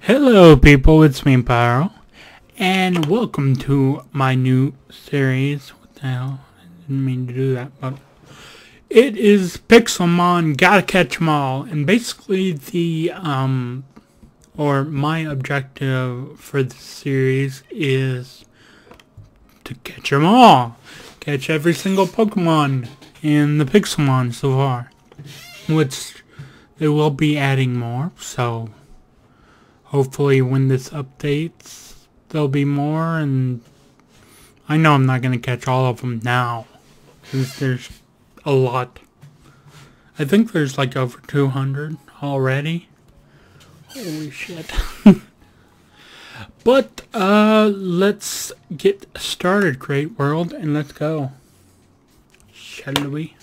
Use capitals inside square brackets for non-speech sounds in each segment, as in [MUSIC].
Hello people, it's me Pyro, and welcome to my new series. What the hell? I didn't mean to do that, but it is Pixelmon Gotta Catch 'em All, and basically the, um, or my objective for the series is to catch 'em all. Catch every single Pokemon in the Pixelmon so far, which they will be adding more, so hopefully when this updates there'll be more and I know I'm not going to catch all of them now there's a lot. I think there's like over 200 already. Holy shit. [LAUGHS] but uh let's get started Great World and let's go. Shall we?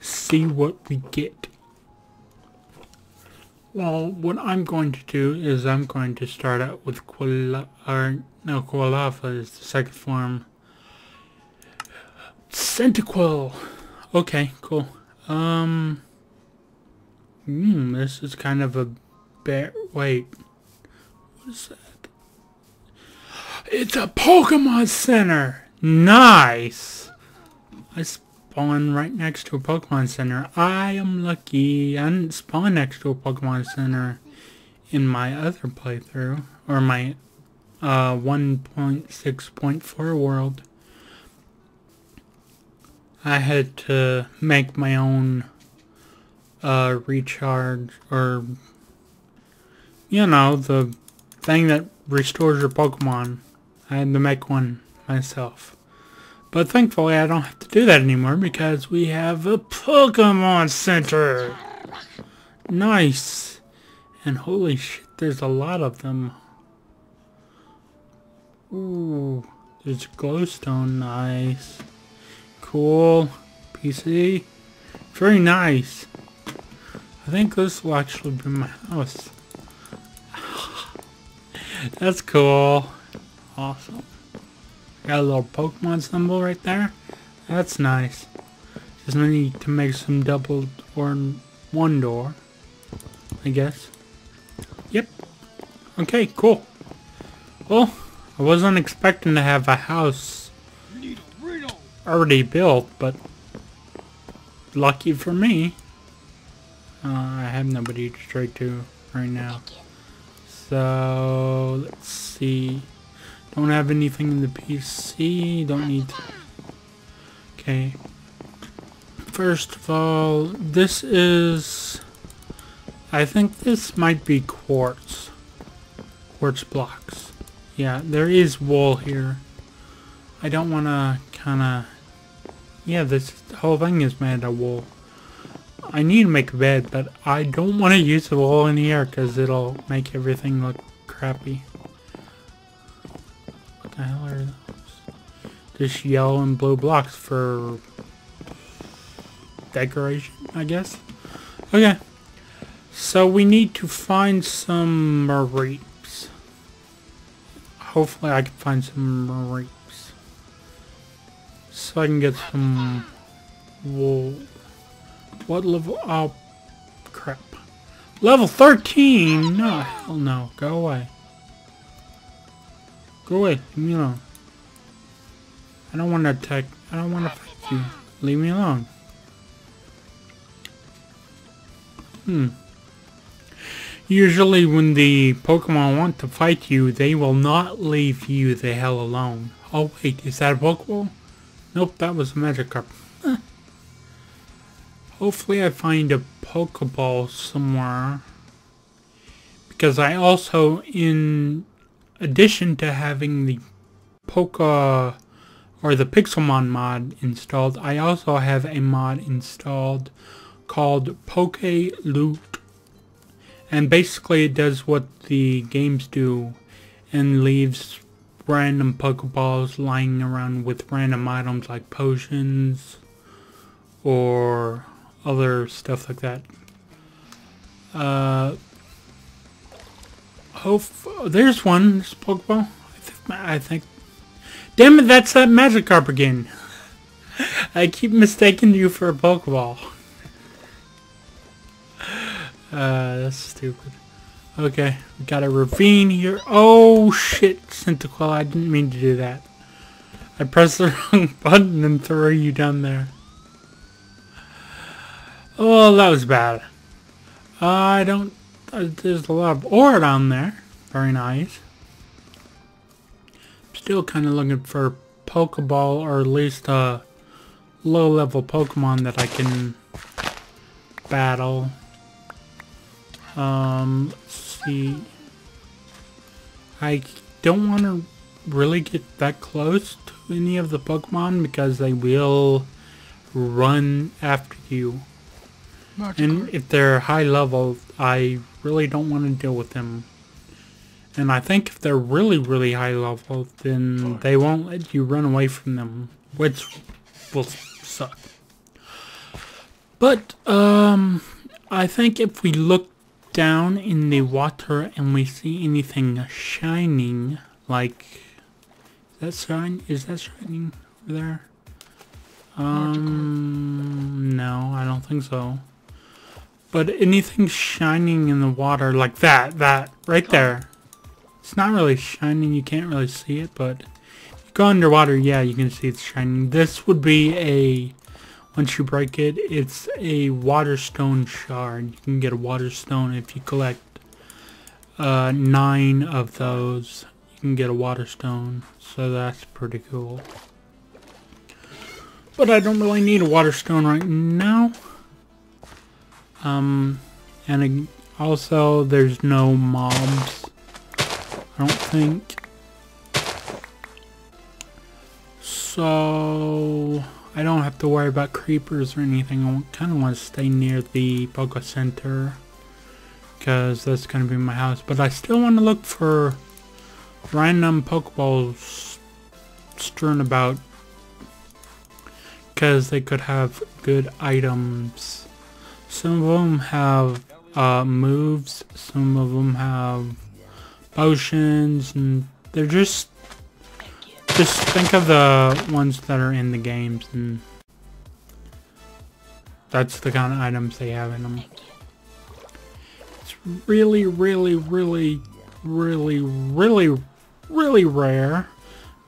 See what we get. Well, what I'm going to do is I'm going to start out with Quila, or no, Quilava is the second form. Cyndaquil! Okay, cool. Um, hmm, this is kind of a bear, wait, what is that? It's a Pokemon Center! Nice! I spawn right next to a Pokemon Center. I am lucky. I didn't spawn next to a Pokemon Center in my other playthrough. Or my uh, 1.6.4 world. I had to make my own uh, recharge or you know the thing that restores your Pokemon. I had to make one myself. But thankfully I don't have to do that anymore because we have a Pokemon Center. Nice. And holy shit, there's a lot of them. Ooh, there's glowstone, nice. Cool. PC. Very nice. I think this will actually be my house. [LAUGHS] That's cool. Awesome. Got a little Pokemon symbol right there. That's nice. Just need to make some double or one door. I guess. Yep. Okay, cool. Well, I wasn't expecting to have a house already built, but lucky for me, uh, I have nobody to trade to right now. So, let's see. Don't have anything in the PC. Don't need. Okay. First of all, this is... I think this might be quartz. Quartz blocks. Yeah, there is wool here. I don't want to kind of... Yeah, this whole thing is made of wool. I need to make a bed, but I don't want to use the wool in here because it'll make everything look crappy Just yellow and blue blocks for decoration, I guess. Okay. So we need to find some reaps. Hopefully I can find some reaps. So I can get some wool. What level? Oh, crap. Level 13? No, hell no. Go away. Go away. Leave me alone. I don't want to attack. I don't want to fight you. Leave me alone. Hmm. Usually when the Pokemon want to fight you, they will not leave you the hell alone. Oh wait, is that a Pokeball? Nope, that was a Magikarp. Huh. Hopefully I find a Pokeball somewhere. Because I also, in addition to having the Poka or the Pixelmon mod installed, I also have a mod installed called Poke Loot. And basically it does what the games do and leaves random Pokeballs lying around with random items like potions or other stuff like that. Uh, hope there's one. Pokeball. I I think Damn it, that's that Magikarp again. I keep mistaking you for a Pokeball. [LAUGHS] Uh, that's stupid. Okay, we got a ravine here. Oh shit, Cyndaquil, I didn't mean to do that. I pressed the [LAUGHS] wrong button and threw you down there. Oh, that was bad. I don't... Uh, there's a lot of ore down there. Very nice. Still kind of looking for a Pokeball or at least a low-level Pokemon that I can battle. Um, let's see. I don't want to really get that close to any of the Pokemon because they will run after you. And if they're high level, I really don't want to deal with them. And I think if they're really, really high level, then they won't let you run away from them, which will suck. But, um, I think if we look down in the water and we see anything shining, like, is that shine? Is that shining over there? Um, no, I don't think so. But anything shining in the water like that, that, right there. It's not really shining, you can't really see it, but you go underwater, yeah, you can see it's shining. This would be a, once you break it, it's a water stone shard. You can get a water stone if you collect uh, nine of those. You can get a water stone, so that's pretty cool. But I don't really need a water stone right now. Um, and also there's no mobs. I don't think. So I don't have to worry about creepers or anything. I kind of want to stay near the Poke Center because that's going to be my house. But I still want to look for random Pokeballs strewn about because they could have good items. Some of them have uh, moves, some of them have potions, and they're just, just think of the ones that are in the games, and that's the kind of items they have in them. It's really, really, really, really, really, really rare,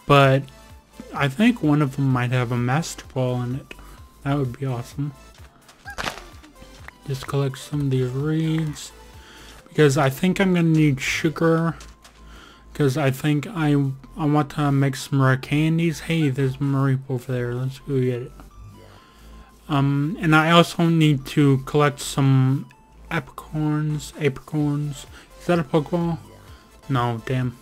but I think one of them might have a Master Ball in it. That would be awesome. Just collect some of these reeds. Because I think I'm going to need sugar. Because I think I, I want to make some rare candies. Hey, there's Mareep over there. Let's go get it. Um, and I also need to collect some apricorns. Apricorns. Is that a Pokeball? No, damn.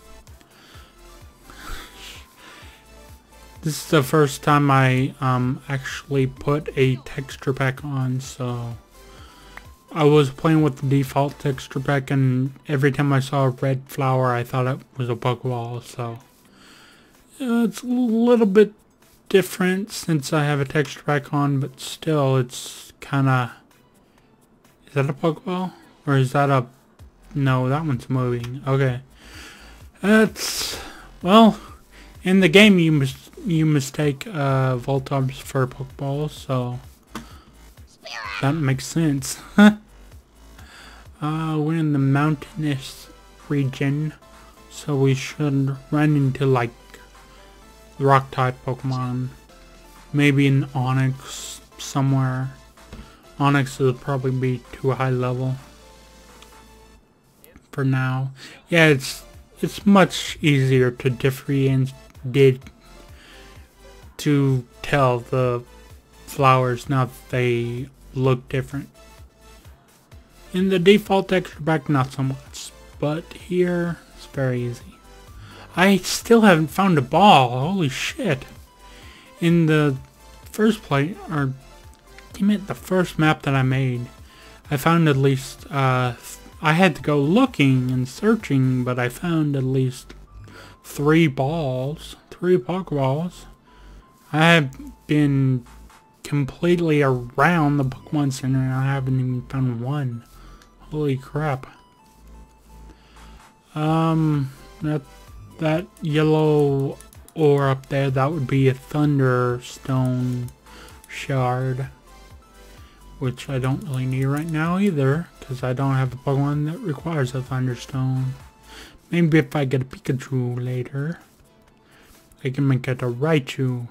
This is the first time I um, actually put a texture pack on, so I was playing with the default texture pack and every time I saw a red flower I thought it was a Pokeball, so uh, it's a little bit different since I have a texture pack on, but still it's kinda... Is that a Pokeball? Or is that a... No, that one's moving. Okay. That's... Well, in the game you mis you mistake uh, Voltorbs for Pokeballs, so... That makes sense. [LAUGHS] uh, we're in the mountainous region, so we should run into like rock type Pokemon. Maybe an Onix somewhere. Onix will probably be too high level for now. Yeah, it's it's much easier to differentiate did to tell the flowers now that they look different. In the default texture pack, not so much, but here it's very easy. I still haven't found a ball, holy shit. In the first play, or damn it, the first map that I made, I found at least, uh, I had to go looking and searching, but I found at least three balls, three Pokeballs. I have been completely around the Pokemon Center and I haven't even found one. Holy crap. Um, that, that yellow ore up there, that would be a Thunderstone shard. Which I don't really need right now either, because I don't have a Pokemon that requires a Thunderstone. Maybe if I get a Pikachu later, I can make it a Raichu.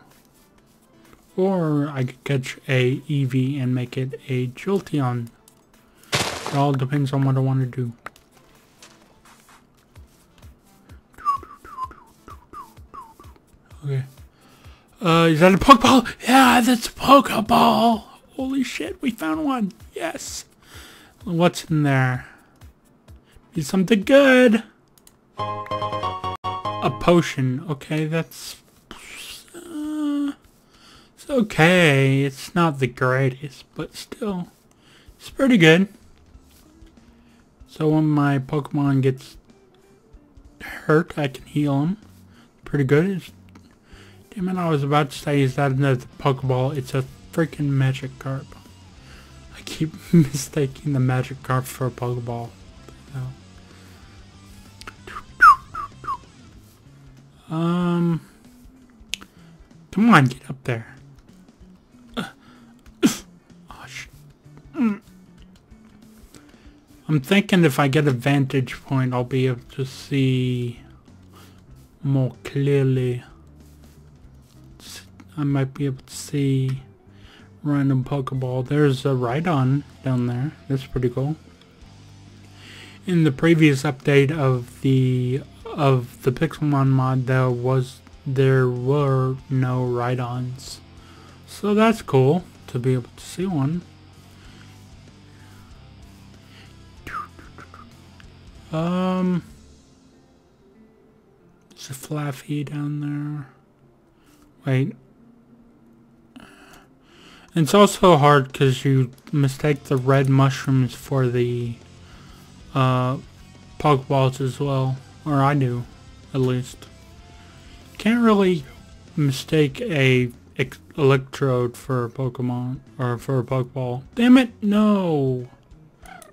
Or I could catch a Eevee and make it a Jolteon. It all depends on what I want to do. Okay. Uh, is that a Pokeball? Yeah, that's a Pokeball! Holy shit, we found one! Yes! What's in there? Something good! A potion. Okay, that's... Uh, it's okay. It's not the greatest, but still. It's pretty good. So when my Pokemon gets hurt, I can heal them. Pretty good. It's Damn it, I was about to say, is that another Pokeball? It's a freaking Magikarp. I keep [LAUGHS] mistaking the Magikarp for a Pokeball. Um, come on, get up there. I'm thinking if I get a vantage point, I'll be able to see more clearly. I might be able to see random Pokeball. There's a Rhydon down there. That's pretty cool. In the previous update of the of the Pixelmon mod, there was there were no Rhydons, so that's cool to be able to see one. Um, there's a Flaaffy down there. Wait, it's also hard because you mistake the red mushrooms for the uh, Pokeballs as well. Or I do, at least. Can't really mistake a electrode for a Pokemon, or for a Pokeball. Damn it, no!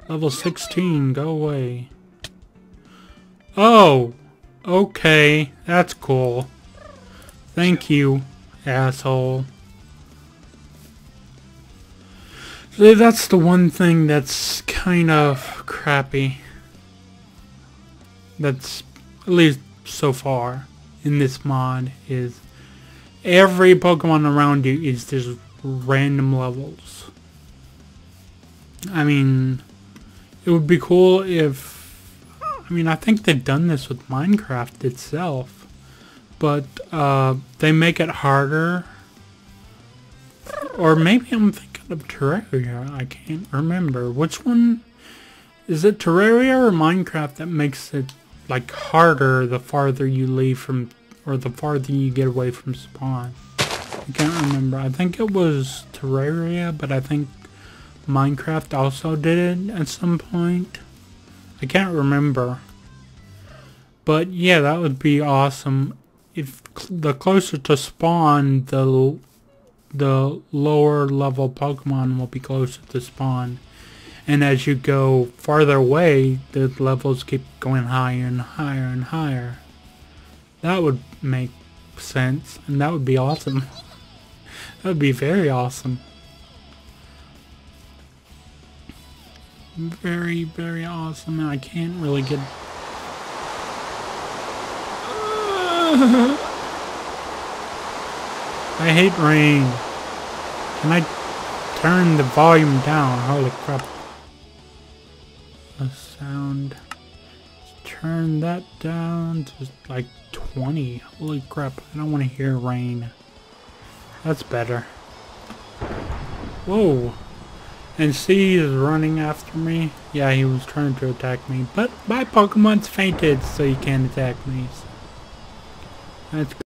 Level 16, go away. Oh! Okay, that's cool. Thank you, asshole. That's the one thing that's kind of crappy. That's, at least so far, in this mod, is every Pokemon around you is just random levels. I mean, it would be cool if, I mean, I think they've done this with Minecraft itself, but uh, they make it harder, or maybe I'm thinking of Terraria. I can't remember. Which one? Is it Terraria or Minecraft that makes it like harder the farther you leave from or the farther you get away from spawn? I can't remember. I think it was Terraria, but I think Minecraft also did it at some point. I can't remember. But yeah, that would be awesome. If the closer to spawn, the the lower level Pokemon will be closer to spawn. And as you go farther away, the levels keep going higher and higher and higher. That would make sense, and that would be awesome. [LAUGHS] that would be very awesome. Very, very awesome, and I can't really get... [SIGHS] I hate rain. Can I turn the volume down? Holy crap. The sound. Turn that down to like 20. Holy crap. I don't want to hear rain. That's better. Whoa. And C is running after me. Yeah, he was trying to attack me. But my Pokemon's fainted, so he can't attack me. That's